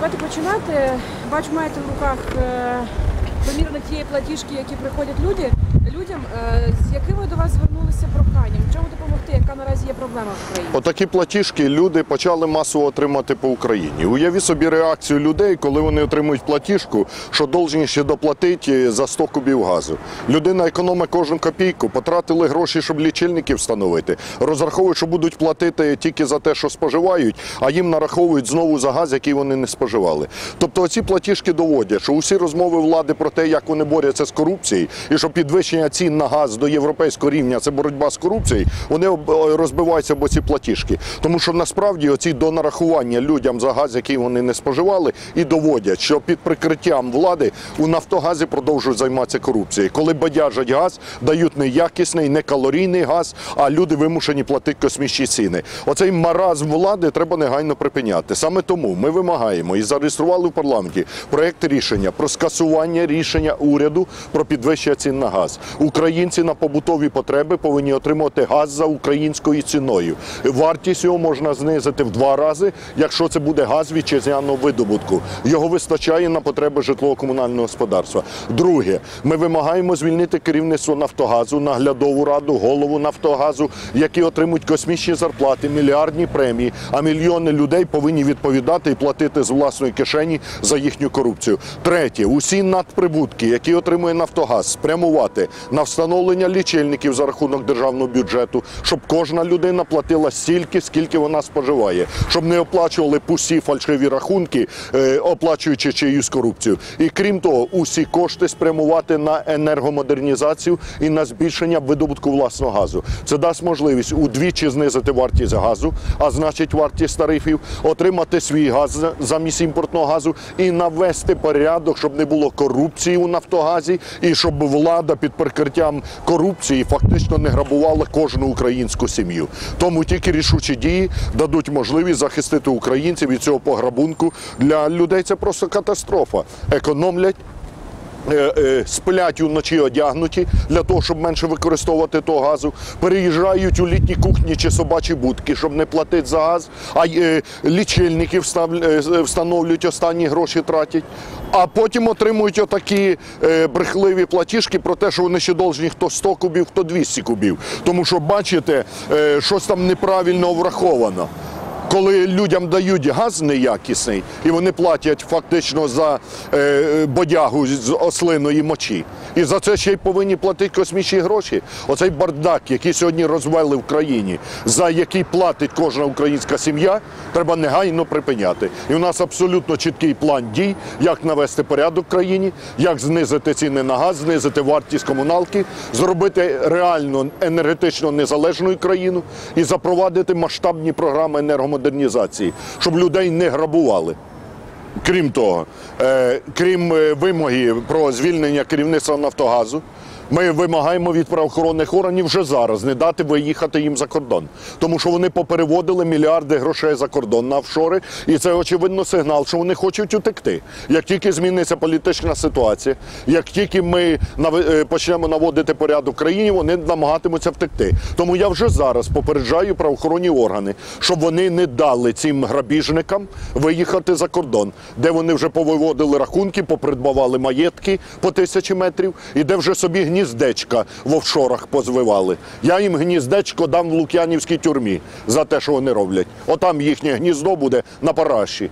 Давайте починати. Бачу, маєте в руках е, помірно тієї платіжки, які приходять люди, людям, е, з якими проблема в Україні? Отакі платіжки люди почали масово отримати по Україні. Уявіть собі реакцію людей, коли вони отримують платіжку, що должні ще доплатити за 100 кубів газу. Людина економить кожну копійку, потратили гроші, щоб лічильники встановити. Розраховують, що будуть платити тільки за те, що споживають, а їм нараховують знову за газ, який вони не споживали. Тобто оці платіжки доводять, що усі розмови влади про те, як вони борються з корупцією, і що підвищення цін на газ до європейського рівня це боротьба з корупцією, вони об- розбиваються об ці платіжки. Тому що насправді оці донарахування людям за газ, який вони не споживали, і доводять, що під прикриттям влади у Нафтогазі продовжують займатися корупцією. Коли бадяжать газ, дають неякісний, некалорійний газ, а люди вимушені платити космічні ціни. Оцей маразм влади треба негайно припиняти. Саме тому ми вимагаємо і зареєстрували в парламенті проект рішення про скасування рішення уряду про підвищення цін на газ. Українці на побутові потреби повинні отримувати газ за українською ціною. Вартість його можна знизити в два рази, якщо це буде газ вітчизняного видобутку. Його вистачає на потреби житлово-комунального господарства. Друге, ми вимагаємо звільнити керівництво Нафтогазу, наглядову раду, голову Нафтогазу, які отримують космічні зарплати, мільярдні премії, а мільйони людей повинні відповідати і платити з власної кишені за їхню корупцію. Третє, усі надприбутки, які отримує Нафтогаз, спрямувати на встановлення лічильників за рахунок державного бюджету, щоб кожна людина платила стільки, скільки вона споживає, щоб не оплачували пусті фальшиві рахунки, е, оплачуючи чиюсь корупцію. І крім того, усі кошти спрямувати на енергомодернізацію і на збільшення видобутку власного газу. Це дасть можливість удвічі знизити вартість газу, а значить вартість тарифів, отримати свій газ замість імпортного газу і навести порядок, щоб не було корупції у Нафтогазі, і щоб влада під прикриттям корупції фактично не грабувала кожну українську сім'ю. Тому тільки рішучі дії дадуть можливість захистити українців від цього пограбунку. Для людей це просто катастрофа. Економлять. Е, е, Сплять уночі одягнуті для того, щоб менше використовувати того газу, переїжджають у літні кухні чи собачі будки, щоб не платити за газ, а е, лічильники встановлюють останні гроші тратять. А потім отримують отакі брехливі платіжки про те, що вони ще должні хто 100 кубів, хто 200 кубів. Тому що, бачите, щось там неправильно враховано. Коли людям дають газ неякісний, і вони платять фактично за е, бодягу з ослиної мочі, і за це ще й повинні платити космічні гроші. Оцей бардак, який сьогодні розвели в країні, за який платить кожна українська сім'я, треба негайно припиняти. І у нас абсолютно чіткий план дій, як навести порядок в країні, як знизити ціни на газ, знизити вартість комуналки, зробити реально енергетично незалежною країну і запровадити масштабні програми енергомодернізації, щоб людей не грабували. Крім того, е, крім е, вимоги про звільнення керівництва Нафтогазу, ми вимагаємо від правоохоронних органів вже зараз не дати виїхати їм за кордон, тому що вони попереводили мільярди грошей за кордон на офшори, і це очевидно сигнал, що вони хочуть утекти. Як тільки зміниться політична ситуація, як тільки ми е, почнемо наводити порядок в країні, вони намагатимуться втекти. Тому я вже зараз попереджаю правоохоронні органи, щоб вони не дали цим грабіжникам виїхати за кордон, де вони вже повиводили рахунки, попридбавали маєтки по тисячі метрів, і де вже собі гніздечка в офшорах позвивали. Я їм гніздечко дам в Лук'янівській тюрмі за те, що вони роблять. Отам їхнє гніздо буде на параші.